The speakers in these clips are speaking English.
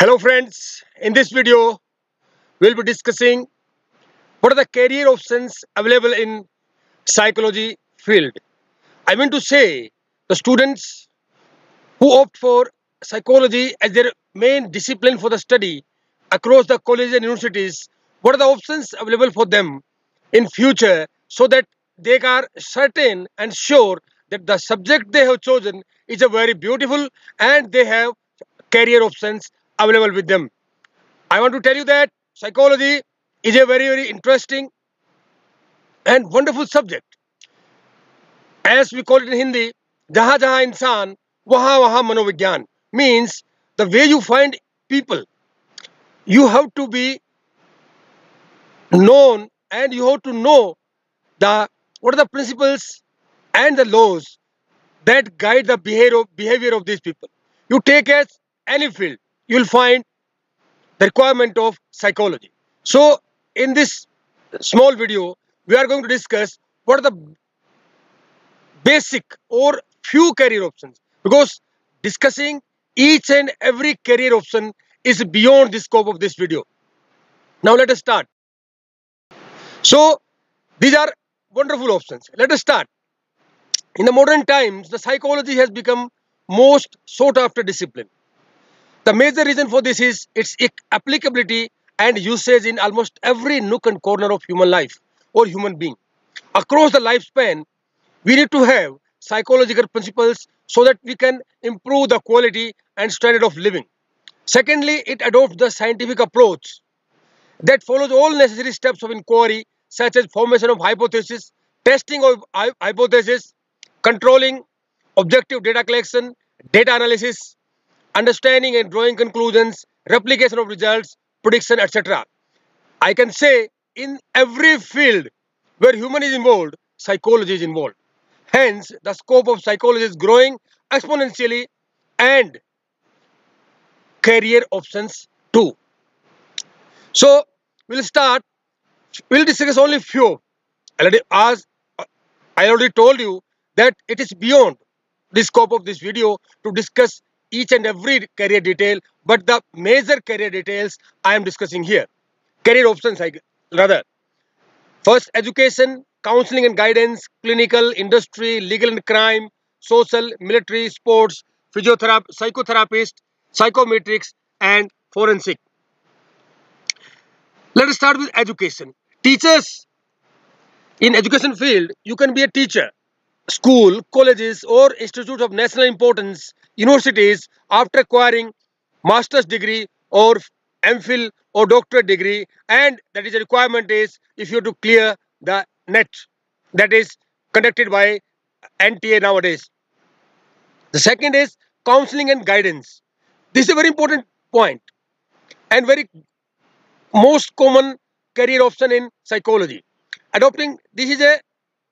Hello friends, in this video we'll be discussing what are the career options available in psychology field. I mean to say the students who opt for psychology as their main discipline for the study across the colleges and universities, what are the options available for them in future so that they are certain and sure that the subject they have chosen is a very beautiful and they have career options available with them. I want to tell you that psychology is a very, very interesting and wonderful subject. As we call it in Hindi, jaha jaha insan, waha waha manovigyan means the way you find people, you have to be known and you have to know the what are the principles and the laws that guide the behavior of, behavior of these people. You take as any field you will find the requirement of psychology. So, in this small video, we are going to discuss what are the basic or few career options because discussing each and every career option is beyond the scope of this video. Now, let us start. So, these are wonderful options. Let us start. In the modern times, the psychology has become most sought after discipline. The major reason for this is its applicability and usage in almost every nook and corner of human life or human being. Across the lifespan, we need to have psychological principles so that we can improve the quality and standard of living. Secondly, it adopts the scientific approach that follows all necessary steps of inquiry such as formation of hypothesis, testing of hypothesis, controlling objective data collection, data analysis, understanding and drawing conclusions, replication of results, prediction, etc. I can say in every field where human is involved, psychology is involved. Hence, the scope of psychology is growing exponentially and career options too. So, we'll start, we'll discuss only few. Already, as I already told you that it is beyond the scope of this video to discuss each and every career detail, but the major career details I am discussing here. Career options, I, rather. First, education, counseling and guidance, clinical, industry, legal and crime, social, military, sports, physiotherapy, psychotherapist, psychometrics, and forensic. Let us start with education. Teachers in education field, you can be a teacher. School, colleges, or institutes of national importance, universities, after acquiring master's degree or MPhil or doctorate degree, and that is a requirement is if you to clear the NET that is conducted by NTA nowadays. The second is counseling and guidance. This is a very important point and very most common career option in psychology. Adopting this is a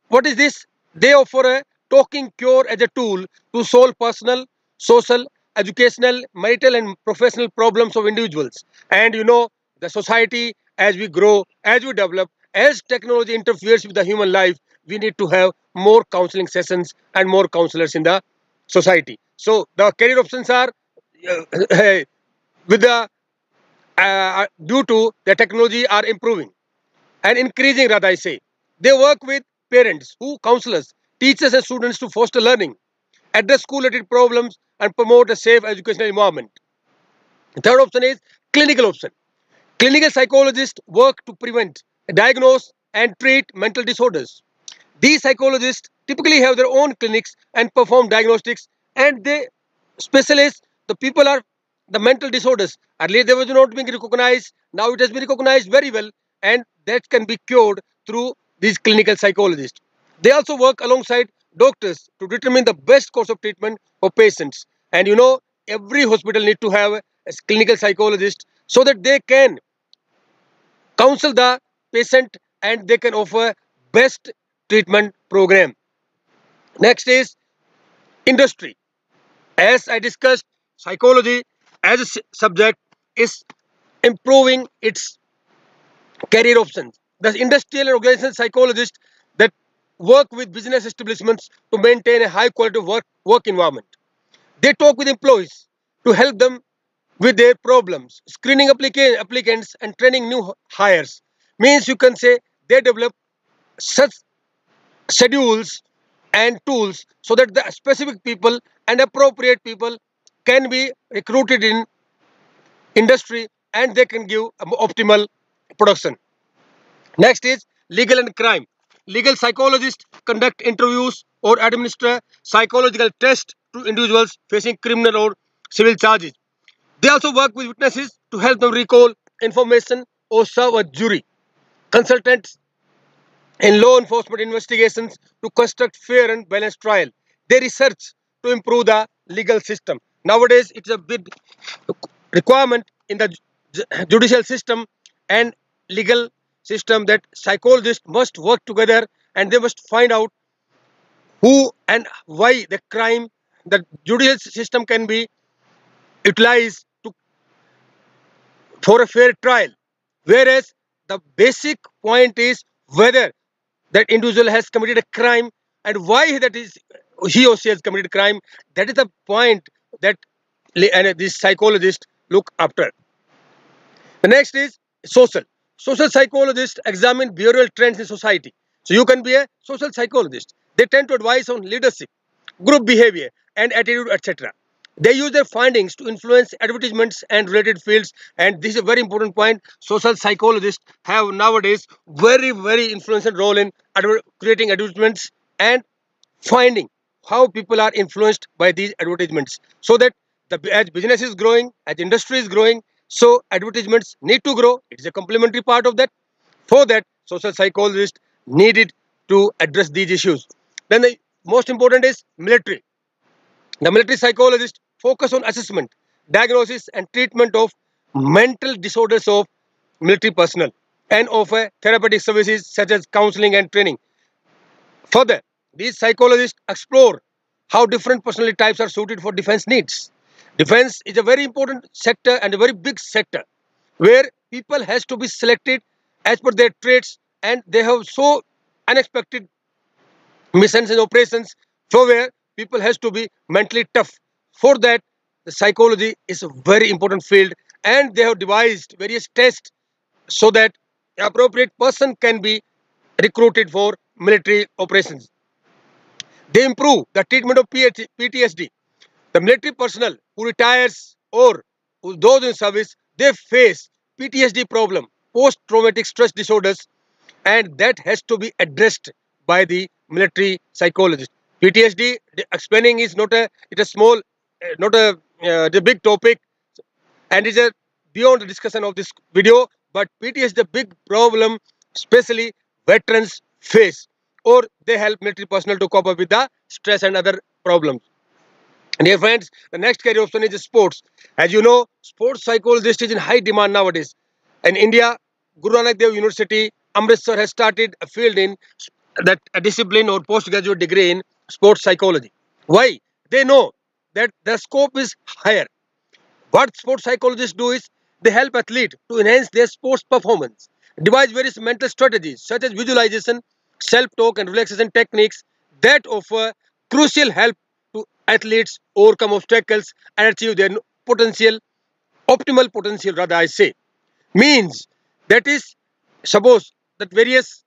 what is this? They offer a talking cure as a tool to solve personal, social, educational, marital and professional problems of individuals. And you know the society as we grow, as we develop, as technology interferes with the human life, we need to have more counseling sessions and more counselors in the society. So the career options are uh, with the uh, due to the technology are improving and increasing rather I say. They work with parents who counselors, teachers and students to foster learning, address school related problems and promote a safe educational environment. The third option is clinical option. Clinical psychologists work to prevent, diagnose and treat mental disorders. These psychologists typically have their own clinics and perform diagnostics and they specialize the people are the mental disorders. Earlier they were not being recognized, now it has been recognized very well and that can be cured through these clinical psychologists. They also work alongside doctors to determine the best course of treatment for patients. And you know, every hospital need to have a clinical psychologist so that they can counsel the patient and they can offer best treatment program. Next is industry. As I discussed, psychology as a subject is improving its career options. The industrial and organizational psychologists that work with business establishments to maintain a high quality work, work environment. They talk with employees to help them with their problems, screening applica- applicants and training new hires. Means you can say they develop such schedules and tools so that the specific people and appropriate people can be recruited in industry and they can give optimal production. Next is legal and crime. Legal psychologists conduct interviews or administer psychological tests to individuals facing criminal or civil charges. They also work with witnesses to help them recall information or serve a jury. Consultants in law enforcement investigations to construct fair and balanced trial. They research to improve the legal system. Nowadays, it's a big requirement in the judicial system and legal system that psychologists must work together and they must find out who and why the crime the judicial system can be utilized to for a fair trial. Whereas the basic point is whether that individual has committed a crime and why that is he or she has committed crime that is the point that and this psychologist look after. The next is social social psychologists examine behavioral trends in society. So you can be a social psychologist. They tend to advise on leadership group behavior and attitude etc they use their findings to influence advertisements and related fields and this is a very important point. Social psychologists have nowadays very very influential role in adver- creating advertisements and finding how people are influenced by these advertisements so that the as business is growing as industry is growing so advertisements need to grow it is a complementary part of that for that social psychologists needed to address these issues then the most important is military the military psychologists focus on assessment, diagnosis, and treatment of mental disorders of military personnel and offer uh, therapeutic services such as counseling and training. Further, these psychologists explore how different personality types are suited for defense needs. Defense is a very important sector and a very big sector where people has to be selected as per their traits and they have so unexpected missions and operations. So where people has to be mentally tough. For that the psychology is a very important field and they have devised various tests so that appropriate person can be recruited for military operations. They improve the treatment of ptsd the military personnel who retires or who those in service they face ptsd problem post traumatic stress disorders and that has to be addressed by the military psychologist. PTSD explaining is not a it's a small, uh, not a uh, the big topic, and it's a beyond the discussion of this video. But PTSD is the big problem, especially veterans face, or they help military personnel to cope up with the stress and other problems. And dear friends, the next career option is sports. As you know, sports psychologist is in high demand nowadays. In India, Guru Nanak Dev University, Amritsar has started a field in that a discipline or postgraduate degree in sports psychology. Why? They know that the scope is higher. What sports psychologists do is they help athletes to enhance their sports performance, devise various mental strategies such as visualization, self-talk, and relaxation techniques that offer crucial help athletes overcome obstacles and achieve their potential, optimal potential, rather I say. Means that is suppose that various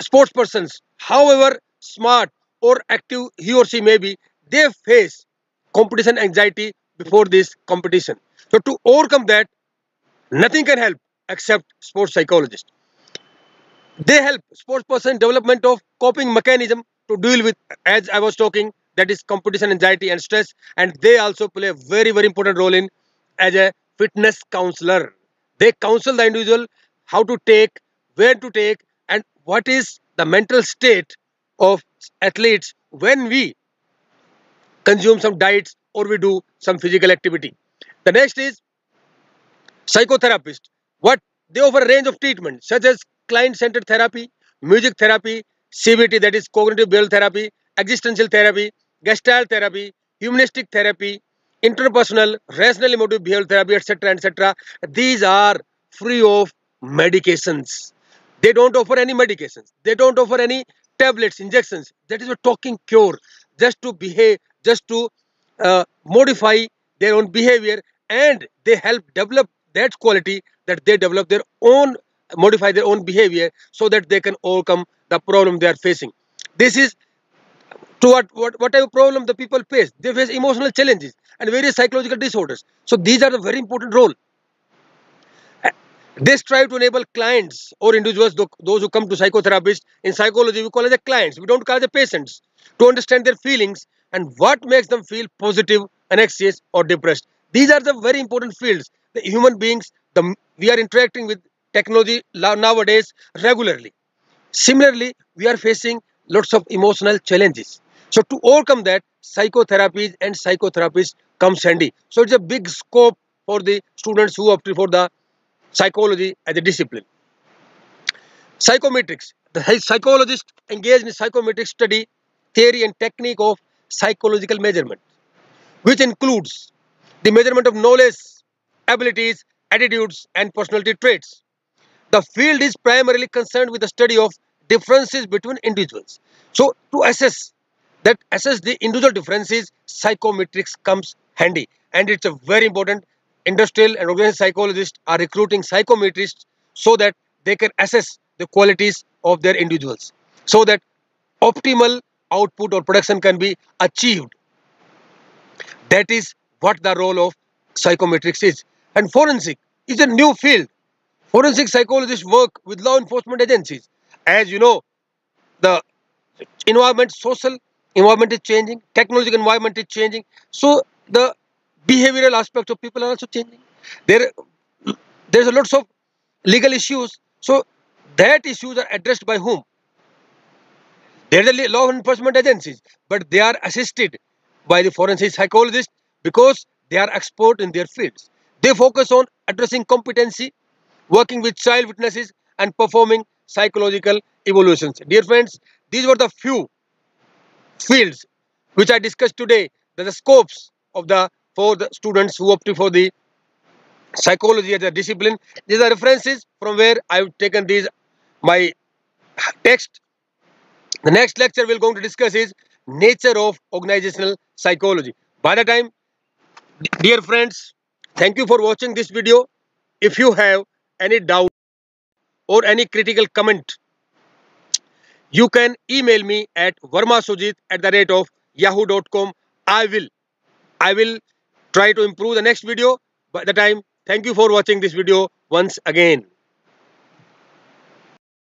sports persons, however smart or active he or she may be, they face competition anxiety before this competition. So to overcome that, nothing can help except sports psychologist. They help sports person development of coping mechanism to deal with, as I was talking, that is competition anxiety and stress, and they also play a very very important role in as a fitness counselor. They counsel the individual how to take, where to take, and what is the mental state of athletes when we consume some diets or we do some physical activity. The next is psychotherapist. What they offer a range of treatments such as client-centered therapy, music therapy, CBT that is cognitive behavioral therapy, existential therapy, gestalt therapy, humanistic therapy, interpersonal, rational emotive behavioral therapy, etc., etc. These are free of medications. They don't offer any medications. They don't offer any tablets, injections. That is a talking cure, just to behave, just to uh, modify their own behavior and they help develop that quality that they develop their own modify their own behavior so that they can overcome the problem they are facing this is to what, what whatever problem the people face they face emotional challenges and various psychological disorders. So these are the very important role. They strive to enable clients or individuals those who come to psychotherapists in psychology we call as the clients. We don't call the patients to understand their feelings and what makes them feel positive anxious or depressed. These are the very important fields. The human beings the we are interacting with technology nowadays regularly. Similarly we are facing lots of emotional challenges so to overcome that, psychotherapies and psychotherapists comes handy. So it's a big scope for the students who opt for the psychology as a discipline. Psychometrics. The psychologist engaged in psychometric study, theory and technique of psychological measurement, which includes the measurement of knowledge, abilities, attitudes and personality traits. The field is primarily concerned with the study of differences between individuals. So to assess that assess the individual differences, psychometrics comes handy. And it's a very important industrial and organizational psychologists are recruiting psychometrists so that they can assess the qualities of their individuals so that optimal output or production can be achieved. That is what the role of psychometrics is. And forensic is a new field. Forensic psychologists work with law enforcement agencies. As you know, the environment, social environment is changing technological environment is changing. So the behavioral aspects of people are also changing. There there's a lots of legal issues. So that issues are addressed by whom? There are the law enforcement agencies but they are assisted by the forensic psychologists because they are expert in their fields. They focus on addressing competency working with child witnesses and performing psychological evaluations. Dear friends these were the few fields which I discussed today, the scopes of the for the students who opt for the psychology as a discipline. These are references from where I've taken these my text. The next lecture we're going to discuss is nature of organizational psychology. By the time, dear friends, thank you for watching this video. If you have any doubt or any critical comment you can email me at varmasujit at the rate of yahoo.com. I will, I will try to improve the next video. By the time, thank you for watching this video once again.